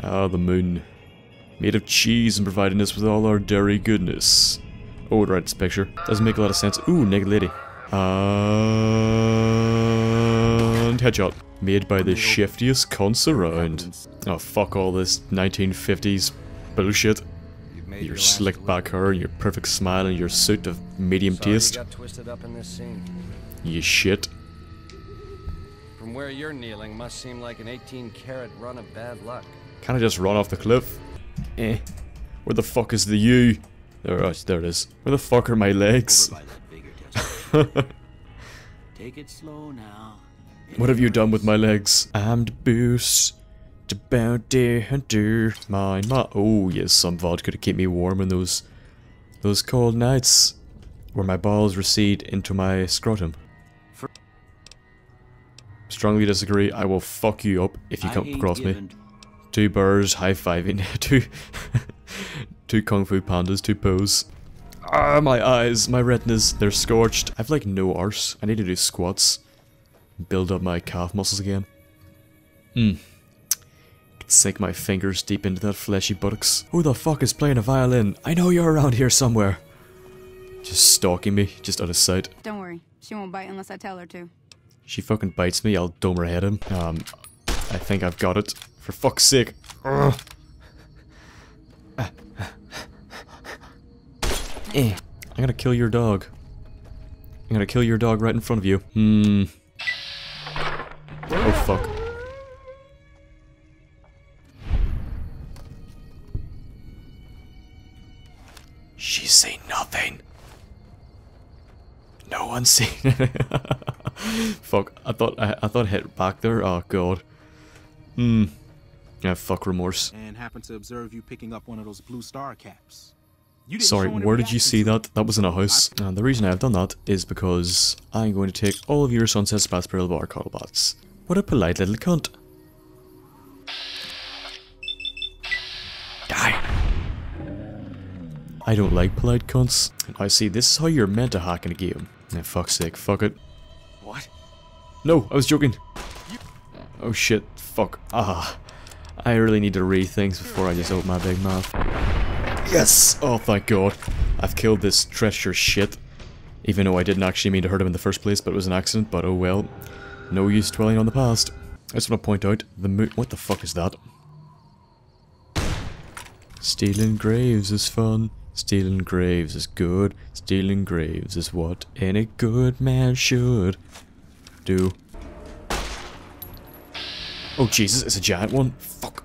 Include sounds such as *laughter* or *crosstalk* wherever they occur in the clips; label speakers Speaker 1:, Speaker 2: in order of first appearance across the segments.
Speaker 1: Ah, the moon. Made of cheese and providing us with all our dairy goodness. Oh, right, this picture. Doesn't make a lot of sense. Ooh, naked lady. And headshot. Made by the shiftiest cunts around. Oh, fuck all this 1950s bullshit. Your slick back hair and your perfect smile and your suit of medium taste.
Speaker 2: got twisted up in this scene.
Speaker 1: You shit.
Speaker 2: From where you're kneeling must seem like an 18 karat run of bad luck.
Speaker 1: Can I just run off the cliff? Eh. Where the fuck is the U? There, oh, there it is. Where the fuck are my legs?
Speaker 3: Over by that bigger test. *laughs* Take it slow now.
Speaker 1: What have you done with my legs? I'm the boost. The bounty hunter. Mine, my. Oh, yes, some vodka to keep me warm in those. those cold nights. Where my balls recede into my scrotum. Strongly disagree. I will fuck you up if you come across me. Two birds high fiving. *laughs* two. two kung fu pandas. Two pose. Ah, my eyes, my retinas, they're scorched. I've like no arse. I need to do squats. Build up my calf muscles again. Hmm. Sink my fingers deep into that fleshy buttocks. Who the fuck is playing a violin? I know you're around here somewhere. Just stalking me, just out of sight.
Speaker 4: Don't worry, she won't bite unless I tell her to.
Speaker 1: She fucking bites me, I'll dome her head in. Um, I think I've got it. For fuck's sake. Ugh. Eh. I'm gonna kill your dog. I'm gonna kill your dog right in front of you. Hmm. Oh fuck. She say nothing. No one see. *laughs* fuck. I thought I, I thought I hit back there. Oh god. Hmm. Yeah. Fuck remorse.
Speaker 5: and happened to observe you picking up one of those blue star caps. You
Speaker 1: Sorry, where did you see that? That was in a house. And the reason I've done that is because I'm going to take all of your Sunset Sarsaparilla Bar. What a polite little cunt. Die. I don't like polite cunts. I see, this is how you're meant to hack in a game. Yeah, fuck's sake, fuck it.
Speaker 5: What?
Speaker 1: No, I was joking. Oh shit, fuck. Ah. I really need to read things before I just open my big mouth. Yes! Oh, thank god. I've killed this treacherous shit. Even though I didn't actually mean to hurt him in the first place, but it was an accident, but oh well. No use dwelling on the past. I just want to point out, the mo- What the fuck is that? Stealing graves is fun. Stealing graves is good. Stealing graves is what any good man should do. Oh Jesus, it's a giant one. Fuck.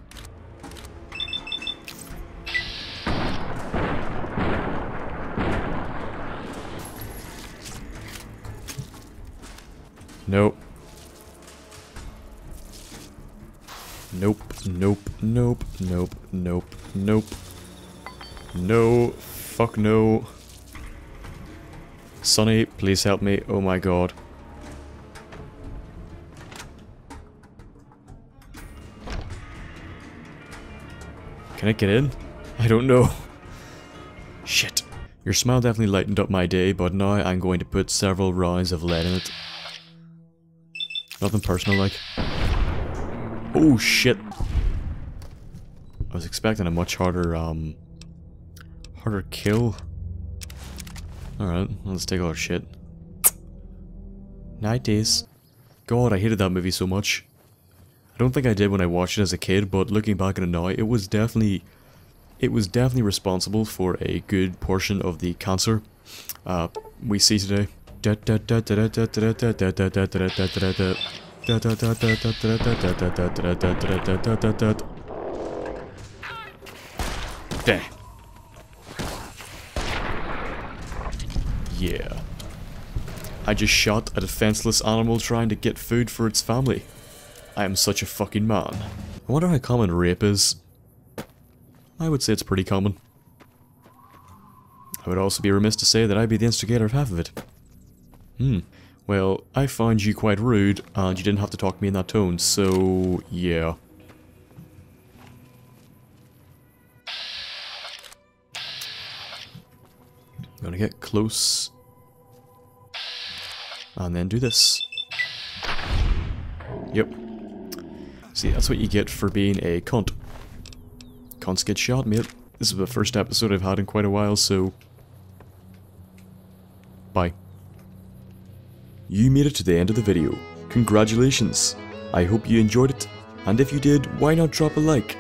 Speaker 1: Nope. Nope, nope, nope, nope, nope, nope. No, fuck no. Sunny, please help me. Oh my god. Can I get in? I don't know. Shit. Your smile definitely lightened up my day, but now I'm going to put several rounds of lead in it. Nothing personal like. Oh shit. I was expecting a much harder, um... Harder kill. Alright, let's take all our shit. Night days. God, I hated that movie so much. I don't think I did when I watched it as a kid, but looking back at it now, it was definitely... It was definitely responsible for a good portion of the cancer uh, we see today. There. Yeah. I just shot a defenseless animal trying to get food for its family. I am such a fucking man. I wonder how common rape is. I would say it's pretty common. I would also be remiss to say that I'd be the instigator of half of it. Hmm. Well, I found you quite rude, and you didn't have to talk to me in that tone, so... yeah. I'm gonna get close. And then do this. Yep. See, that's what you get for being a cunt. Can't get shot, mate. This is the first episode I've had in quite a while, so... Bye. You made it to the end of the video. Congratulations! I hope you enjoyed it, and if you did, why not drop a like?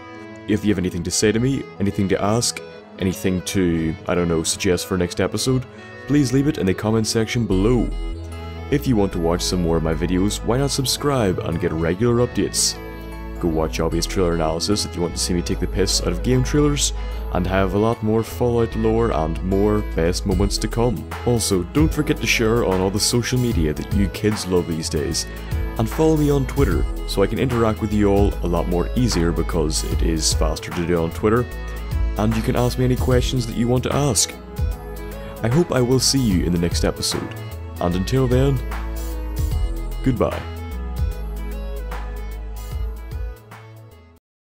Speaker 1: If you have anything to say to me, anything to ask, anything to, I don't know, suggest for next episode, please leave it in the comment section below. If you want to watch some more of my videos, why not subscribe and get regular updates? Go watch Obvious Trailer Analysis if you want to see me take the piss out of game trailers, and have a lot more Fallout lore and more best moments to come. Also, don't forget to share on all the social media that you kids love these days, and follow me on Twitter so I can interact with you all a lot more easier because it is faster to do on Twitter, and you can ask me any questions that you want to ask. I hope I will see you in the next episode, and until then, goodbye.